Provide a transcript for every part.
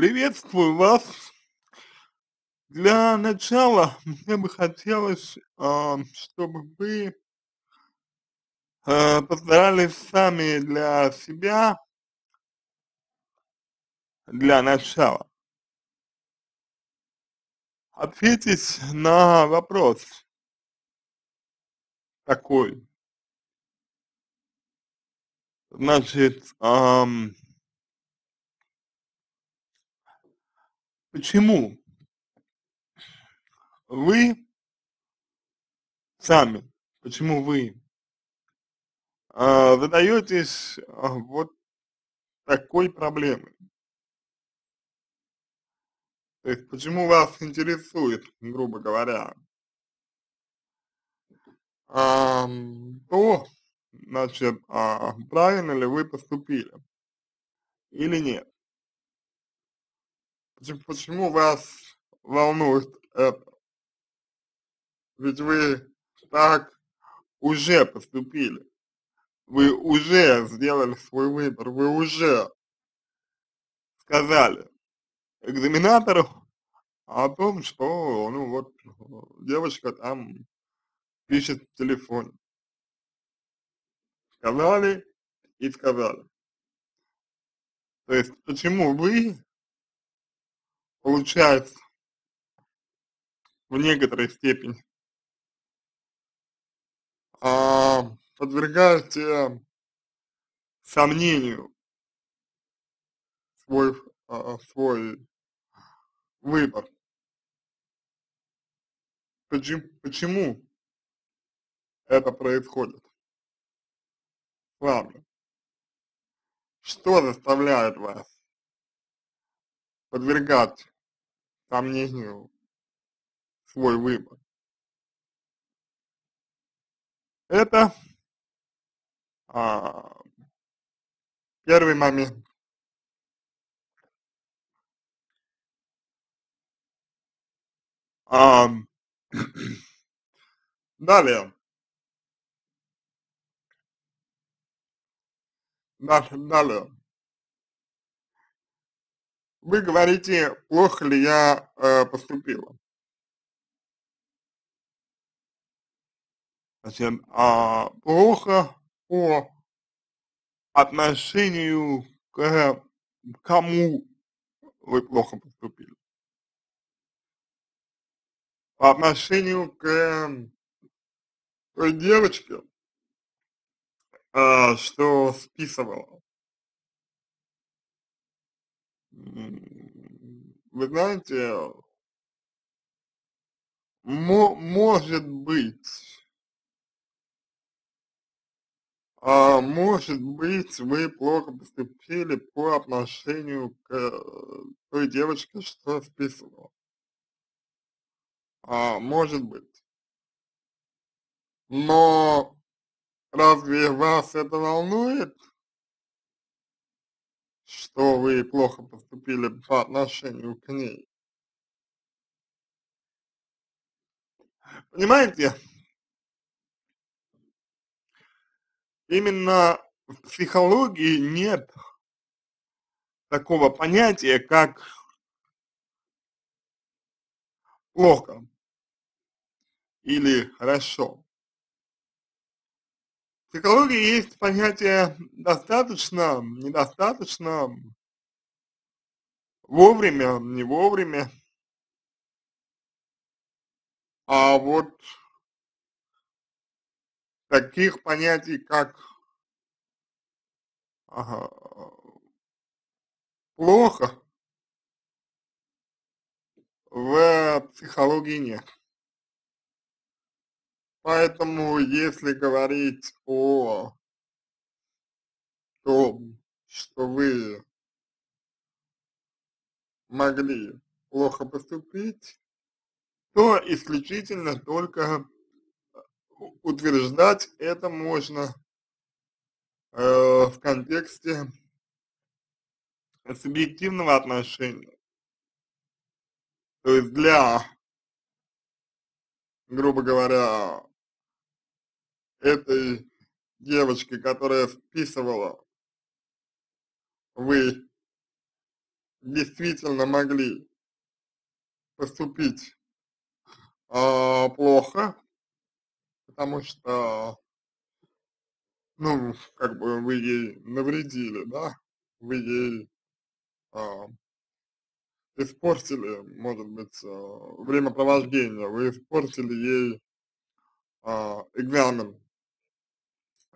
Приветствую вас. Для начала мне бы хотелось, а, чтобы вы э, постарались сами для себя, для начала, ответить на вопрос такой. Значит, почему вы сами, почему вы а, задаетесь а, вот такой проблемой? То есть почему вас интересует, грубо говоря, ам, то, значит, а, правильно ли вы поступили или нет? Почему, вас волнует это? Ведь вы так уже поступили, вы уже сделали свой выбор, вы уже сказали экзаменатору о том, что, ну вот, девочка там пишет в телефоне. Сказали и сказали. То есть, почему вы, получается, в некоторой степени а, подвергаете сомнению свой, а, свой выбор. Почему, почему это происходит вами? Что заставляет вас подвергать сомнению свой выбор? Это а, первый момент. А, далее. Дальше, далее. Вы говорите, плохо ли я э, поступила. Значит, а, плохо по отношению к кому вы плохо поступили. По отношению к той девочке, а, что списывала. Вы знаете, мо может быть, а, может быть, вы плохо поступили по отношению к э, той девочке, что списывала. А, может быть. Но разве вас это волнует, что вы плохо поступили по отношению к ней? Понимаете? Именно в психологии нет такого понятия, как плохо или хорошо. В психологии есть понятие достаточно, недостаточно, вовремя, не вовремя. А вот таких понятий, как ага, плохо, в психологии нет. Поэтому, если говорить о том, что вы могли плохо поступить, то исключительно только утверждать это можно э, в контексте субъективного отношения. То есть для, грубо говоря, этой девочки, которая вписывала, вы действительно могли поступить э, плохо, потому что, ну, как бы вы ей навредили, да, вы ей э, испортили, может быть, э, времяпровождение, вы испортили ей э, экзамен.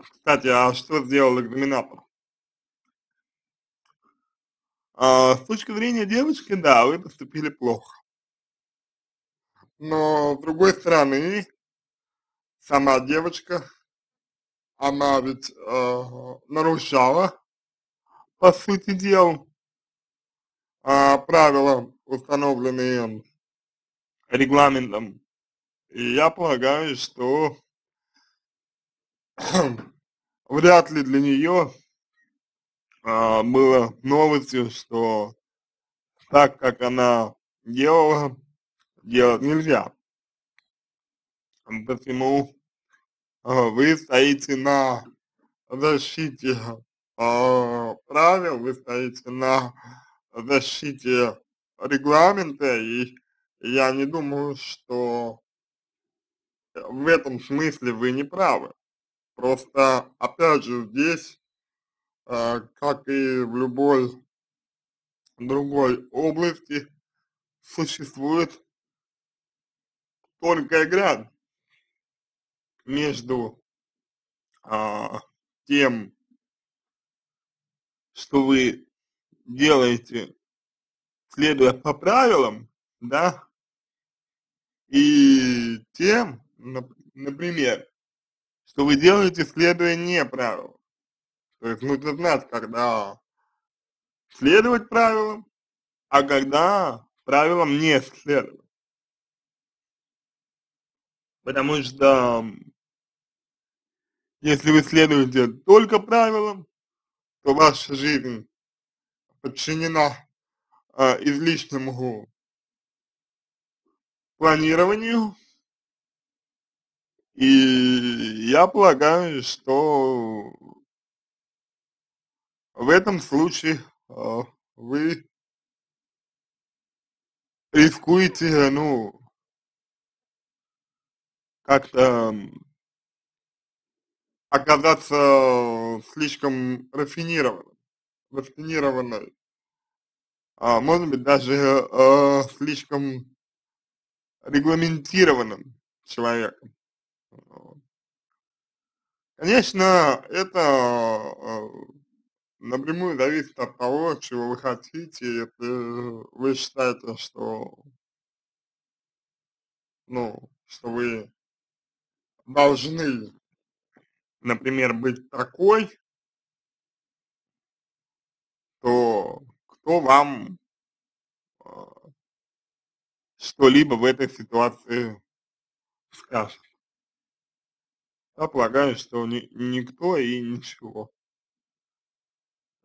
Кстати, а что сделал экзаменатор? А, с точки зрения девочки, да, вы поступили плохо. Но, с другой стороны, сама девочка, она ведь э, нарушала, по сути дела, э, правила, установленные регламентом. И я полагаю, что вряд ли для нее а, было новостью, что так, как она делала, делать нельзя. Посему а, вы стоите на защите а, правил, вы стоите на защите регламента, и я не думаю, что в этом смысле вы не правы. Просто, опять же, здесь а, как и в любой другой области, существует тонкая грань между а, тем, что вы делаете, следуя по правилам, да, и тем, например, что вы делаете, следуя не правилам. То есть нужно знать, когда следовать правилам, а когда правилам не следовать. Потому что если вы следуете только правилам, то ваша жизнь подчинена э, излишнему планированию. И я полагаю, что в этом случае э, вы рискуете, ну, как-то оказаться слишком рафинированным, рафинированной, а может быть даже э, слишком регламентированным человеком. Конечно, это э, напрямую зависит от того, чего вы хотите, если вы считаете, что, ну, что вы должны, например, быть такой, то кто вам э, что-либо в этой ситуации скажет? Я полагаю, что ни, никто и ничего.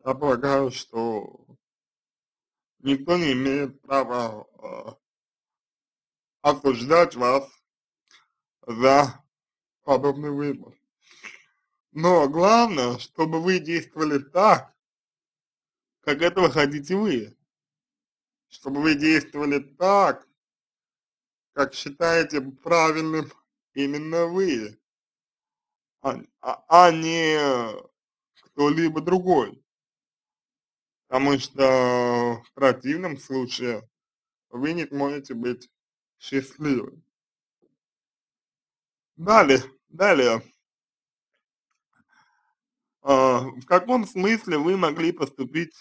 Я полагаю, что никто не имеет права э, осуждать вас за подобный выбор. Но главное, чтобы вы действовали так, как этого хотите вы. Чтобы вы действовали так, как считаете правильным именно вы, а, а, не кто-либо другой. Потому что в противном случае вы не сможете быть счастливым. Далее, далее. А, в каком смысле вы могли поступить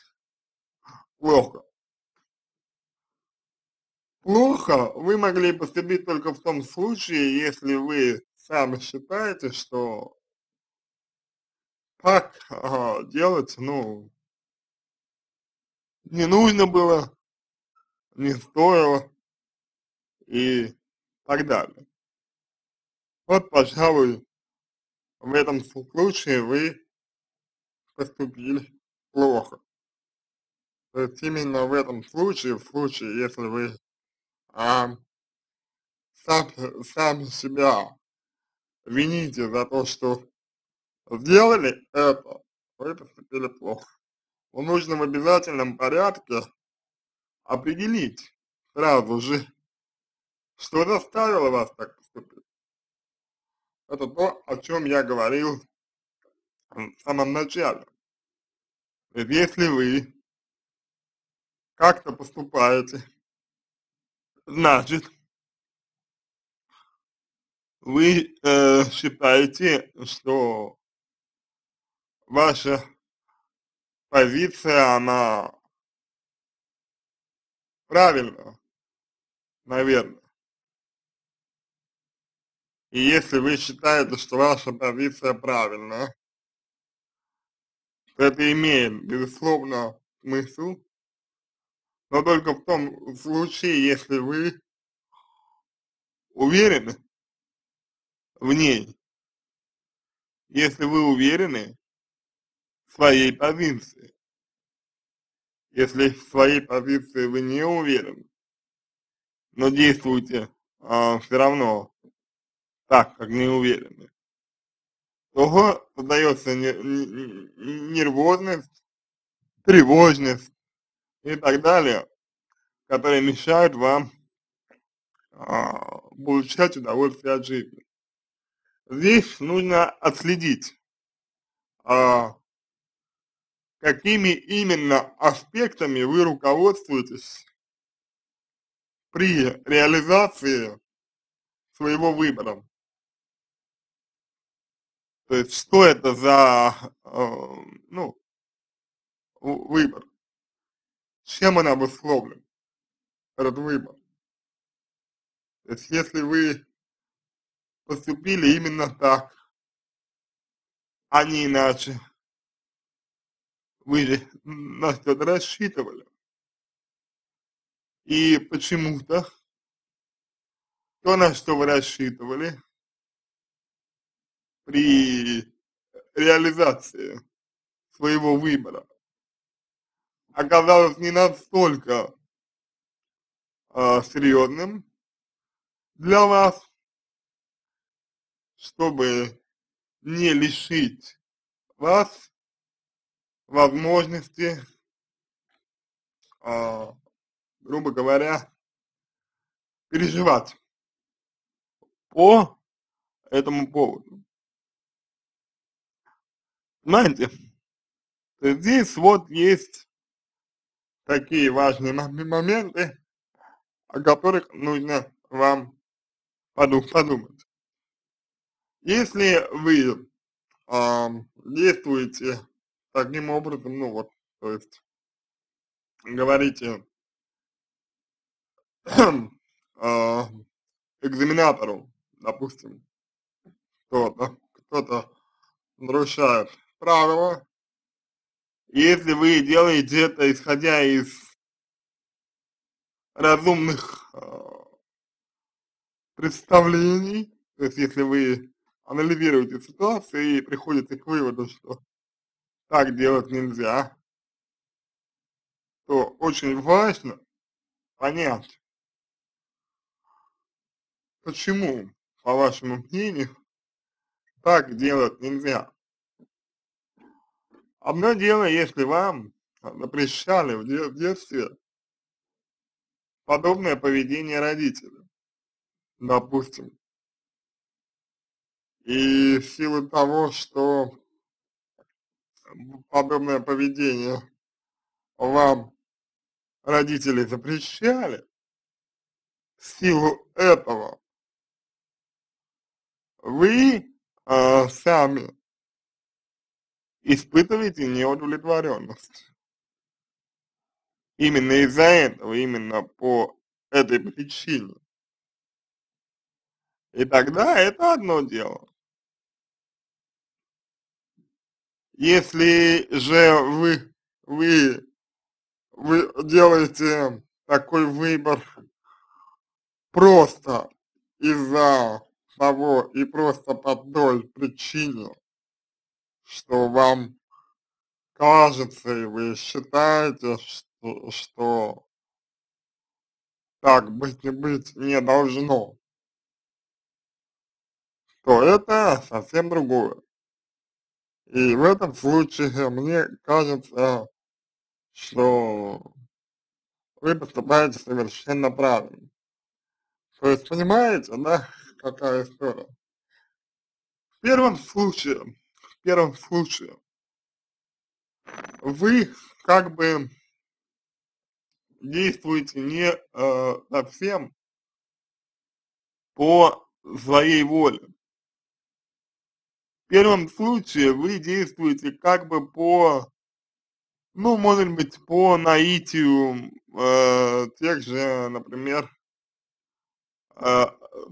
плохо? Плохо вы могли поступить только в том случае, если вы сами считаете, что так а, делать, ну, не нужно было, не стоило и так далее. Вот, пожалуй, в этом случае вы поступили плохо. То есть именно в этом случае, в случае, если вы а, сам, сами себя вините за то, что сделали это, вы поступили плохо. В обязательном порядке определить сразу же, что заставило вас так поступить. Это то, о чем я говорил в самом начале. Если вы как-то поступаете, значит, вы э, считаете, что ваша позиция, она правильная, наверное. И если вы считаете, что ваша позиция правильная, то это имеет, безусловно, смысл, но только в том случае, если вы уверены в ней, если вы уверены в своей позиции. Если в своей позиции вы не уверены, но действуете а, все равно так, как не уверены, то создается нервозность, тревожность и так далее, которые мешают вам а, получать удовольствие от жизни. Здесь нужно отследить, а, какими именно аспектами вы руководствуетесь при реализации своего выбора. То есть, что это за, э, ну, выбор? Чем он обусловлен, этот выбор? То есть, если вы поступили именно так, а не иначе, вы же на что-то рассчитывали. И почему-то то, на что вы рассчитывали, при реализации своего выбора оказалось не настолько э, серьезным для вас, чтобы не лишить вас возможности, э, грубо говоря, переживать по этому поводу. Знаете, здесь вот есть такие важные моменты, о которых нужно вам подумать. Если вы э, действуете таким образом, ну вот, то есть говорите э, экзаменатору, допустим, кто-то, кто-то нарушает правила, если вы делаете это исходя из разумных э, представлений, то есть если вы анализируете ситуацию и приходите к выводу, что так делать нельзя, то очень важно понять, почему, по вашему мнению, так делать нельзя. Одно дело, если вам запрещали в детстве подобное поведение родителей, допустим, и в силу того, что подобное поведение вам родители запрещали, в силу этого вы э, сами испытываете неудовлетворенность. Именно из-за этого, именно по этой причине. И тогда это одно дело. Если же вы, вы, вы делаете такой выбор просто из-за того и просто по той причине, что вам кажется и вы считаете, что, что так быть не быть не должно, то это совсем другое. И в этом случае мне кажется, что вы поступаете совершенно правильно. То есть, понимаете, да, какая история? В первом случае, в первом случае, вы как бы действуете не э, совсем по своей воле. Первом случае вы действуете как бы по, ну, может быть, по наитию э, тех же, например, э,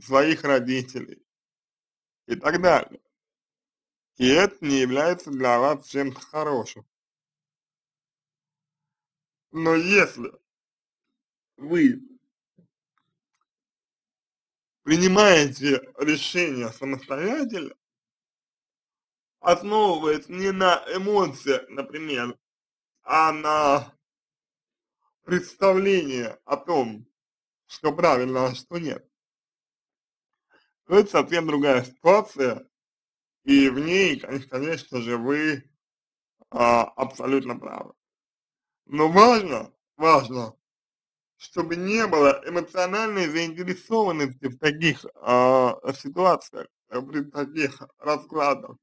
своих родителей и так далее. И это не является для вас чем-то хорошим. Но если вы принимаете решение самостоятельно, основываясь не на эмоциях, например, а на представление о том, что правильно, а что нет, то это совсем другая ситуация, и в ней, конечно же, вы а, абсолютно правы. Но важно, важно, чтобы не было эмоциональной заинтересованности в таких э, ситуациях, при таких раскладах.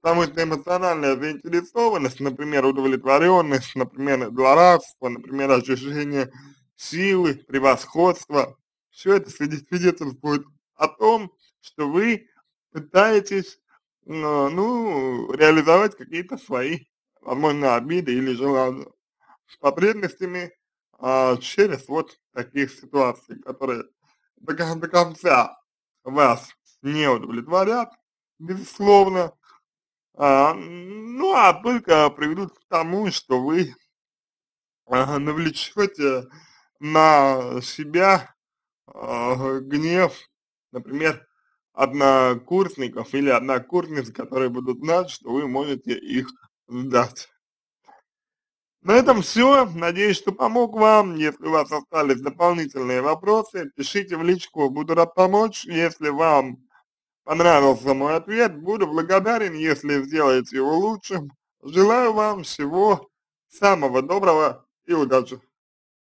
Потому что эмоциональная заинтересованность, например, удовлетворенность, например, злорадство, например, ощущение силы, превосходства, все это свидетельствует о том, что вы пытаетесь, ну, реализовать какие-то свои, возможно, обиды или желания. С потребностями а, через вот таких ситуаций, которые до, до конца вас не удовлетворят, безусловно, ну а только приведут к тому, что вы а, навлечете на себя а, гнев, например, однокурсников или однокурсниц, которые будут знать, что вы можете их сдать. На этом все. Надеюсь, что помог вам. Если у вас остались дополнительные вопросы, пишите в личку, буду рад помочь. Если вам понравился мой ответ, буду благодарен, если сделаете его лучшим. Желаю вам всего самого доброго и удачи.